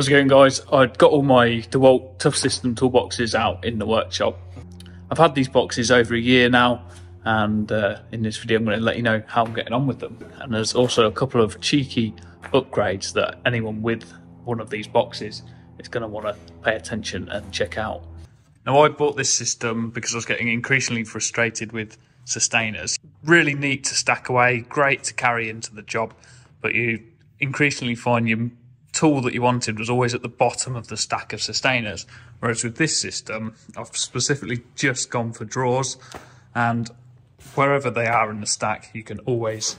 How's it going guys? I've got all my DeWalt Tough System toolboxes out in the workshop. I've had these boxes over a year now and uh, in this video I'm going to let you know how I'm getting on with them. And there's also a couple of cheeky upgrades that anyone with one of these boxes is going to want to pay attention and check out. Now I bought this system because I was getting increasingly frustrated with systainers. Really neat to stack away, great to carry into the job, but you increasingly find your tool that you wanted was always at the bottom of the stack of systainers. Whereas with this system, I've specifically just gone for drawers and wherever they are in the stack, you can always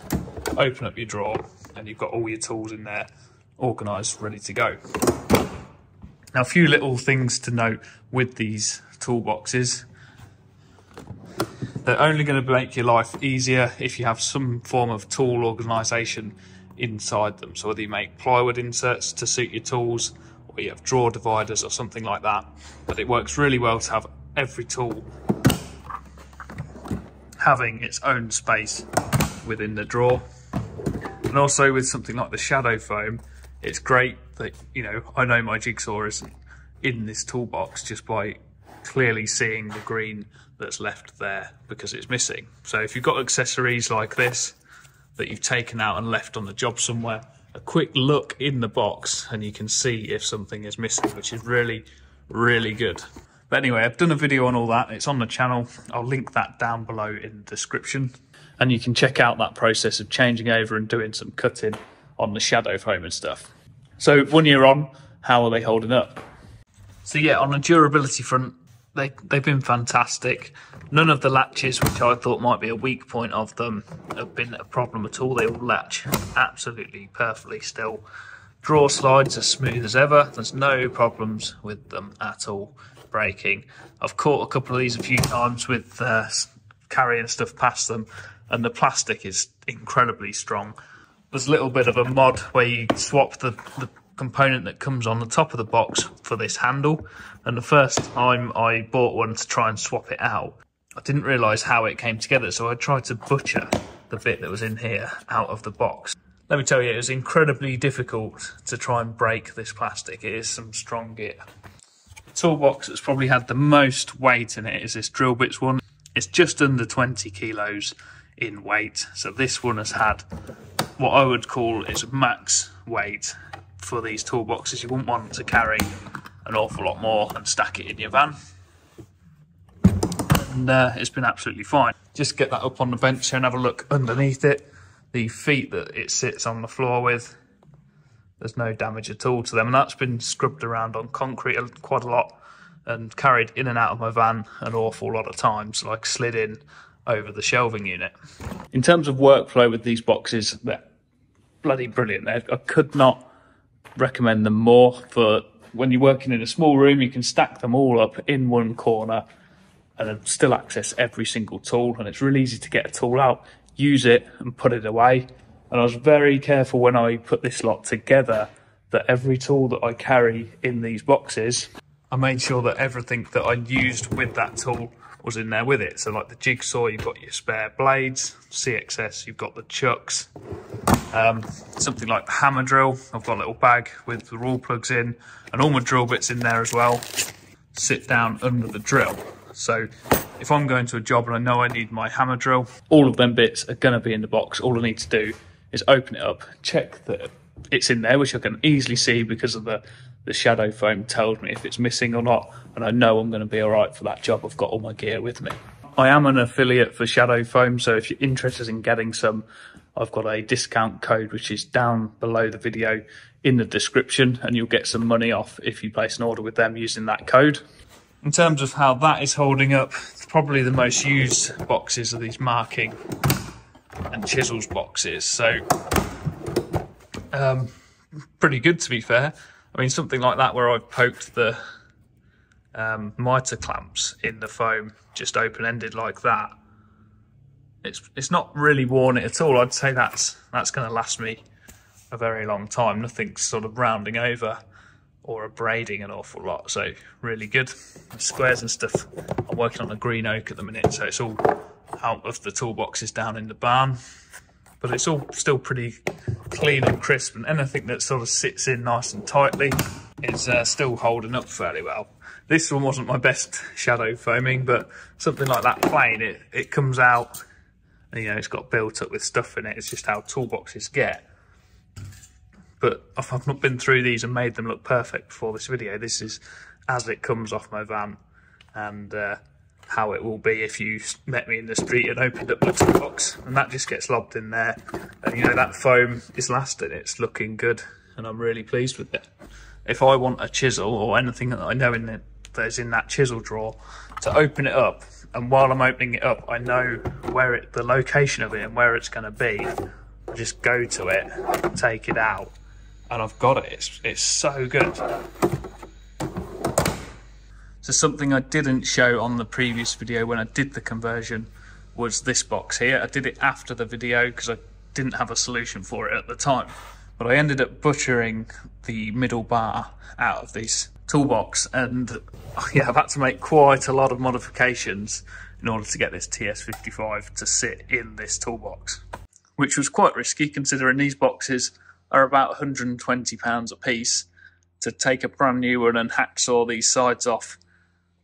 open up your drawer and you've got all your tools in there organised, ready to go. Now, a few little things to note with these toolboxes. They're only going to make your life easier if you have some form of tool organisation inside them. So whether you make plywood inserts to suit your tools or you have drawer dividers or something like that. But it works really well to have every tool having its own space within the drawer. And also with something like the shadow foam, it's great that, you know, I know my jigsaw isn't in this toolbox just by clearly seeing the green that's left there because it's missing. So if you've got accessories like this that you've taken out and left on the job somewhere, a quick look in the box and you can see if something is missing, which is really, really good. But anyway, I've done a video on all that. It's on the channel. I'll link that down below in the description. And you can check out that process of changing over and doing some cutting on the shadow foam and stuff. So one year on, how are they holding up? So yeah, on a durability front, they, they've been fantastic. None of the latches, which I thought might be a weak point of them, have been a problem at all. They all latch absolutely perfectly still. Drawer slides as smooth as ever. There's no problems with them at all breaking. I've caught a couple of these a few times with uh, carrying stuff past them and the plastic is incredibly strong. There's a little bit of a mod where you swap the, the component that comes on the top of the box for this handle. And the first time I bought one to try and swap it out, I didn't realise how it came together. So I tried to butcher the bit that was in here out of the box. Let me tell you, it was incredibly difficult to try and break this plastic. It is some strong gear. The toolbox that's probably had the most weight in it is this drill bits one. It's just under 20 kilos in weight. So this one has had what I would call its max weight for these toolboxes. You wouldn't want to carry an awful lot more and stack it in your van. And uh, it's been absolutely fine. Just get that up on the bench here and have a look underneath it. The feet that it sits on the floor with, there's no damage at all to them. And that's been scrubbed around on concrete quite a lot and carried in and out of my van an awful lot of times, like slid in over the shelving unit. In terms of workflow with these boxes, they're bloody brilliant. I could not recommend them more for when you're working in a small room, you can stack them all up in one corner and still access every single tool. And it's really easy to get a tool out, use it and put it away. And I was very careful when I put this lot together that every tool that I carry in these boxes, I made sure that everything that I used with that tool was in there with it. So like the jigsaw, you've got your spare blades, CXS, you've got the chucks, um, something like the hammer drill. I've got a little bag with the rawl plugs in and all my drill bits in there as well. Sit down under the drill. So if I'm going to a job and I know I need my hammer drill, all of them bits are going to be in the box. All I need to do is open it up, check that it's in there, which I can easily see because of the the shadow foam tells me if it's missing or not, and I know I'm going to be all right for that job. I've got all my gear with me. I am an affiliate for Shadow Foam, so if you're interested in getting some, I've got a discount code which is down below the video in the description, and you'll get some money off if you place an order with them using that code. In terms of how that is holding up, probably the most used boxes are these marking and chisels boxes. So, um, pretty good to be fair. I mean, something like that where I've poked the um, mitre clamps in the foam, just open-ended like that. It's it's not really worn it at all. I'd say that's that's going to last me a very long time. Nothing's sort of rounding over or abrading an awful lot. So really good. Squares and stuff. I'm working on a green oak at the minute, so it's all out of the toolboxes down in the barn but it's all still pretty clean and crisp and anything that sort of sits in nice and tightly is uh, still holding up fairly well. This one wasn't my best shadow foaming, but something like that plane, it, it comes out, and, you know, it's got built up with stuff in it. It's just how toolboxes get. But I've not been through these and made them look perfect before this video. This is as it comes off my van and uh, how it will be if you met me in the street and opened up my toolbox and that just gets lobbed in there and you know that foam is lasting it's looking good and I'm really pleased with it if I want a chisel or anything that I know in the, there's in that chisel drawer to open it up. And while I'm opening it up I know where it the location of it and where it's going to be. I just go to it take it out and I've got it. It's, it's so good. So something I didn't show on the previous video when I did the conversion was this box here. I did it after the video because I didn't have a solution for it at the time. But I ended up butchering the middle bar out of this toolbox and oh, yeah, I've had to make quite a lot of modifications in order to get this TS55 to sit in this toolbox, which was quite risky considering these boxes are about 120 pounds a piece to take a brand new one and hacksaw these sides off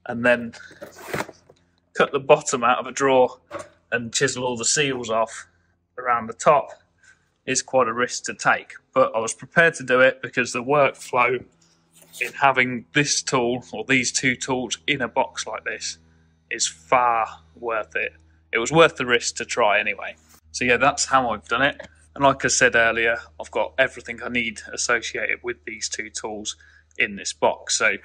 and then cut the bottom out of a drawer and chisel all the seals off around the top is quite a risk to take. But I was prepared to do it because the workflow in having this tool or these two tools in a box like this is far worth it. It was worth the risk to try anyway. So yeah, that's how I've done it. And like I said earlier, I've got everything I need associated with these two tools in this box. So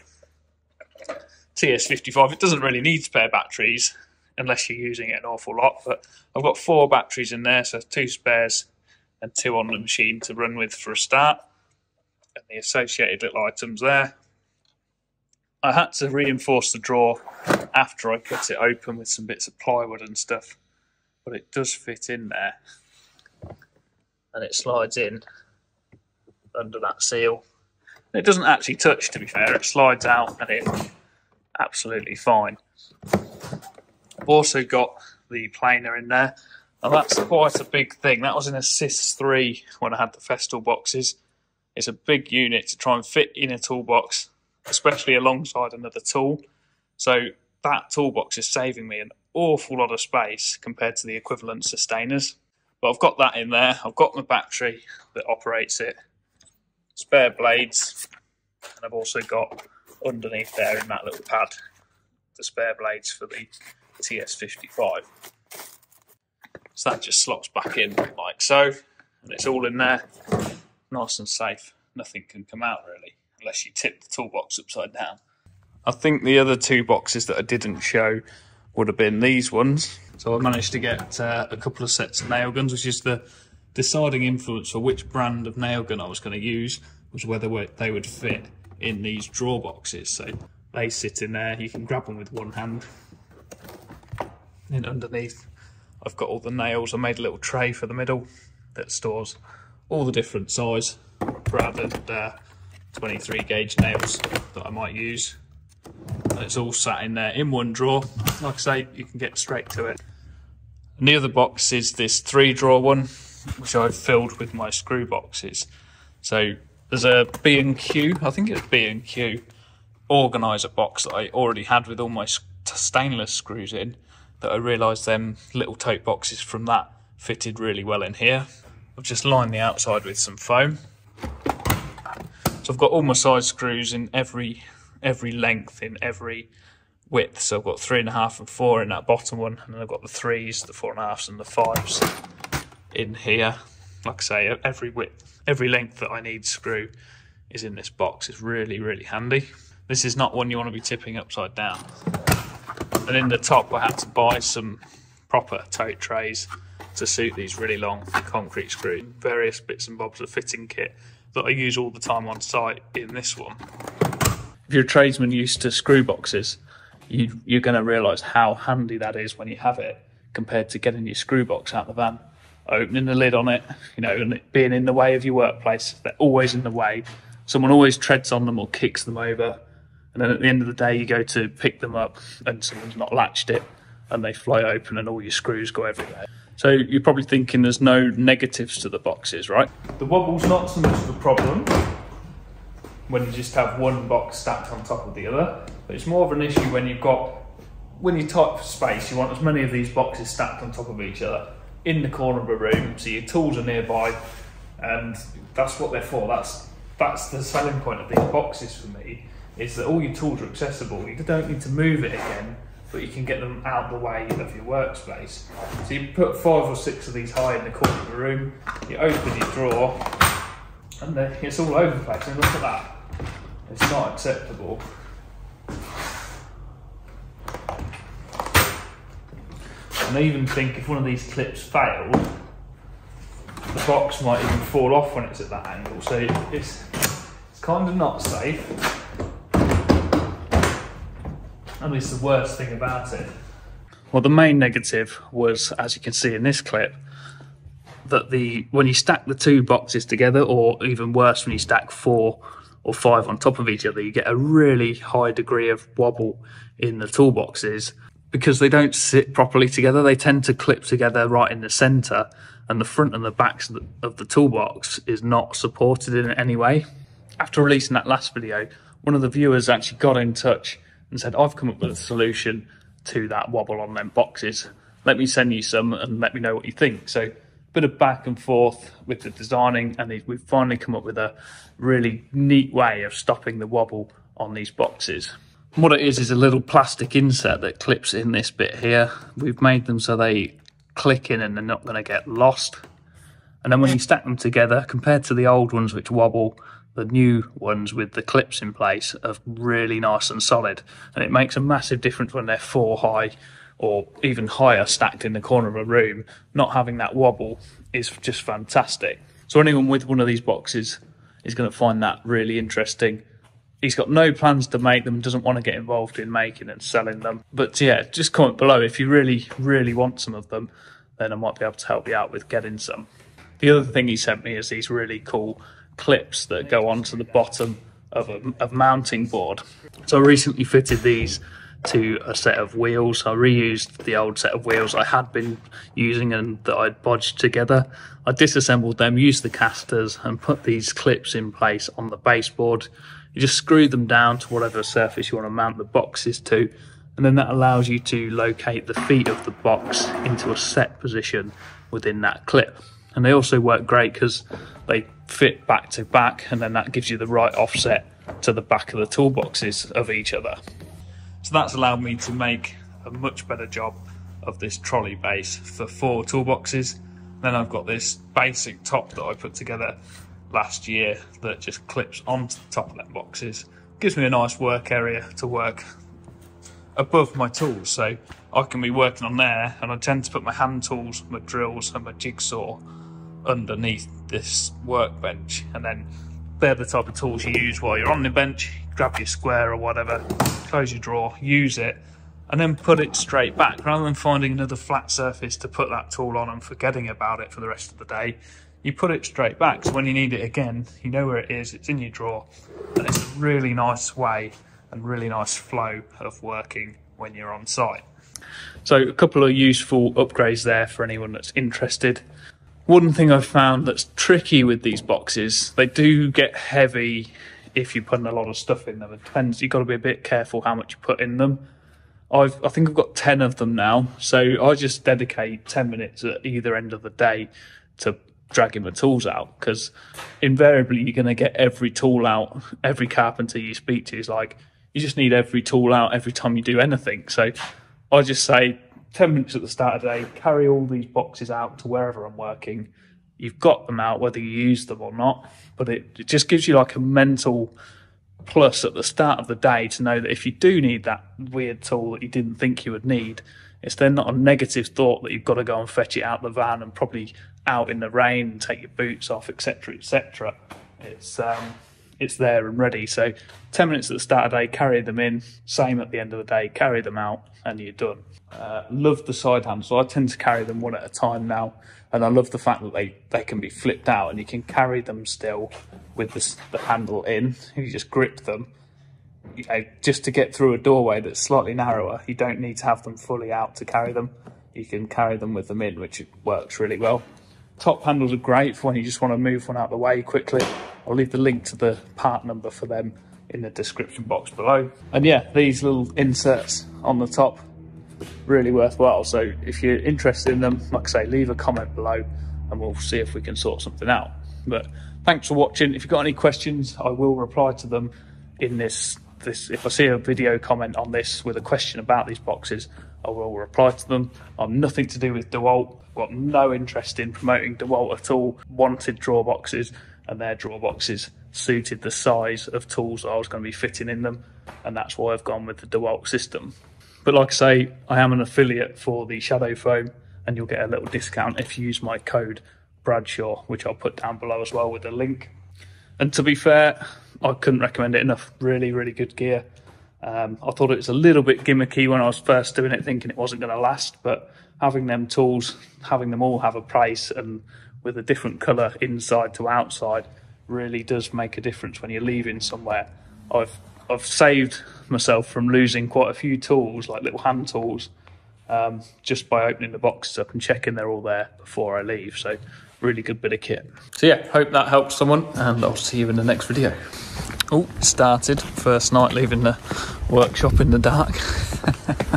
TS55. It doesn't really need spare batteries unless you're using it an awful lot. But I've got four batteries in there, so two spares and two on the machine to run with for a start. And the associated little items there. I had to reinforce the drawer after I cut it open with some bits of plywood and stuff. But it does fit in there. And it slides in under that seal. It doesn't actually touch, to be fair. It slides out and it absolutely fine. I've also got the planer in there, and that's quite a big thing. That was in a SYS 3 when I had the Festool boxes. It's a big unit to try and fit in a toolbox, especially alongside another tool. So that toolbox is saving me an awful lot of space compared to the equivalent systainers. But I've got that in there. I've got my battery that operates it, spare blades, and I've also got underneath there in that little pad the spare blades for the TS55. So that just slots back in like so, and it's all in there, nice and safe. Nothing can come out really, unless you tip the toolbox upside down. I think the other two boxes that I didn't show would have been these ones. So I managed to get uh, a couple of sets of nail guns, which is the deciding influence for which brand of nail gun I was going to use, was whether they would fit in these drawer boxes. So they sit in there, you can grab them with one hand. And underneath, I've got all the nails. I made a little tray for the middle that stores all the different size and uh, 23 gauge nails that I might use. And it's all sat in there in one drawer. Like I say, you can get straight to it. And the other box is this three drawer one, which I've filled with my screw boxes. So there's a B&Q, I think it's B&Q organiser box that I already had with all my stainless screws in that I realised them little tote boxes from that fitted really well in here. I've just lined the outside with some foam. So I've got all my side screws in every every length, in every width. So I've got three and a half and four in that bottom one, and then I've got the threes, the four and a halves, and the fives in here. Like I say, every width every length that I need screw is in this box. It's really, really handy. This is not one you want to be tipping upside down. And in the top, I had to buy some proper tote trays to suit these really long concrete screws. Various bits and bobs of fitting kit that I use all the time on site in this one. If you're a tradesman used to screw boxes, you, you're going to realise how handy that is when you have it compared to getting your screw box out the van opening the lid on it, you know, and it being in the way of your workplace. They're always in the way. Someone always treads on them or kicks them over. And then at the end of the day, you go to pick them up and someone's not latched it and they fly open and all your screws go everywhere. So you're probably thinking there's no negatives to the boxes, right? The wobble's not so much of a problem. when you just have one box stacked on top of the other. But it's more of an issue when you've got, when you type for space, you want as many of these boxes stacked on top of each other in the corner of a room, so your tools are nearby, and that's what they're for. That's that's the selling point of these boxes for me, is that all your tools are accessible. You don't need to move it again, but you can get them out the way of your workspace. So you put five or six of these high in the corner of the room, you open your drawer, and it's all over the place. And look at that. It's not acceptable. And I even think if one of these clips failed, the box might even fall off when it's at that angle. So it's, it's kind of not safe. And it's the worst thing about it. Well, the main negative was, as you can see in this clip, that the when you stack the two boxes together, or even worse, when you stack four or five on top of each other, you get a really high degree of wobble in the toolboxes because they don't sit properly together. They tend to clip together right in the center, and the front and the backs of the toolbox is not supported in any way. After releasing that last video, one of the viewers actually got in touch and said, I've come up with a solution to that wobble on them boxes. Let me send you some and let me know what you think. So bit of back and forth with the designing and we've finally come up with a really neat way of stopping the wobble on these boxes. What it is is a little plastic insert that clips in this bit here. We've made them so they click in and they're not going to get lost. And then when you stack them together, compared to the old ones which wobble, the new ones with the clips in place are really nice and solid. And it makes a massive difference when they're four high or even higher stacked in the corner of a room, not having that wobble is just fantastic. So anyone with one of these boxes is going to find that really interesting. He's got no plans to make them, doesn't want to get involved in making and selling them. But yeah, just comment below if you really, really want some of them, then I might be able to help you out with getting some. The other thing he sent me is these really cool clips that go onto the bottom of a of mounting board. So I recently fitted these to a set of wheels. I reused the old set of wheels I had been using and that I'd bodged together. I disassembled them, used the casters and put these clips in place on the baseboard. You just screw them down to whatever surface you want to mount the boxes to and then that allows you to locate the feet of the box into a set position within that clip. And they also work great because they fit back to back and then that gives you the right offset to the back of the toolboxes of each other. So that's allowed me to make a much better job of this trolley base for four toolboxes. Then I've got this basic top that I put together last year that just clips onto the top of them boxes. Gives me a nice work area to work above my tools. So I can be working on there and I tend to put my hand tools, my drills and my jigsaw underneath this workbench. And then they're the type of tools you use while you're on the bench. Grab your square or whatever, close your drawer, use it, and then put it straight back rather than finding another flat surface to put that tool on and forgetting about it for the rest of the day. You put it straight back so when you need it again, you know where it is, it's in your drawer, and it's a really nice way and really nice flow of working when you're on site. So a couple of useful upgrades there for anyone that's interested. One thing I've found that's tricky with these boxes, they do get heavy if you're putting a lot of stuff in them. It depends. You've got to be a bit careful how much you put in them. I've, I think I've got 10 of them now. So I just dedicate 10 minutes at either end of the day to dragging my tools out because invariably you're going to get every tool out. Every carpenter you speak to is like, you just need every tool out every time you do anything. So I just say 10 minutes at the start of the day, carry all these boxes out to wherever I'm working you've got them out whether you use them or not. But it, it just gives you like a mental plus at the start of the day to know that if you do need that weird tool that you didn't think you would need, it's then not a negative thought that you've got to go and fetch it out the van and probably out in the rain and take your boots off, etc., etc. It's um, it's there and ready. So 10 minutes at the start of the day, carry them in. Same at the end of the day, carry them out, and you're done. Uh, love the side handles. So I tend to carry them one at a time now. And I love the fact that they, they can be flipped out and you can carry them still with the, the handle in. You just grip them. You know, just to get through a doorway that's slightly narrower, you don't need to have them fully out to carry them. You can carry them with them in, which works really well. Top handles are great for when you just want to move one out of the way quickly I'll leave the link to the part number for them in the description box below. And yeah, these little inserts on the top, really worthwhile. So if you're interested in them, like I say, leave a comment below and we'll see if we can sort something out. But thanks for watching. If you've got any questions, I will reply to them in this. This, if I see a video comment on this with a question about these boxes, I will reply to them. I'm nothing to do with DeWalt. Got no interest in promoting DeWalt at all. Wanted drawer boxes, and their drawer boxes suited the size of tools I was going to be fitting in them, and that's why I've gone with the DeWalt system. But like I say, I am an affiliate for the Shadow Foam, and you'll get a little discount if you use my code Bradshaw, which I'll put down below as well with a link. And to be fair, I couldn't recommend it enough. Really, really good gear. Um, I thought it was a little bit gimmicky when I was first doing it, thinking it wasn't going to last. But having them tools, having them all have a price and with a different colour inside to outside, really does make a difference when you're leaving somewhere. I've I've saved myself from losing quite a few tools, like little hand tools, um, just by opening the boxes up and checking they're all there before I leave. So really good bit of kit. So yeah, hope that helps someone and I'll see you in the next video. Oh, started. First night leaving the workshop in the dark.